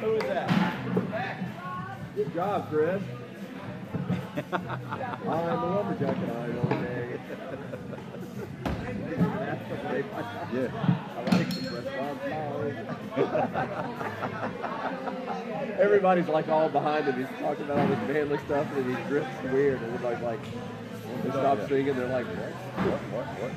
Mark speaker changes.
Speaker 1: Who is that? Good job, Chris. I'm a lumberjack and I don't say.
Speaker 2: Yeah.
Speaker 1: I like the Everybody's like all behind him. He's talking about all this manly stuff and he drifts weird and everybody's like, they stop singing, they're like, what?
Speaker 2: What? What? What?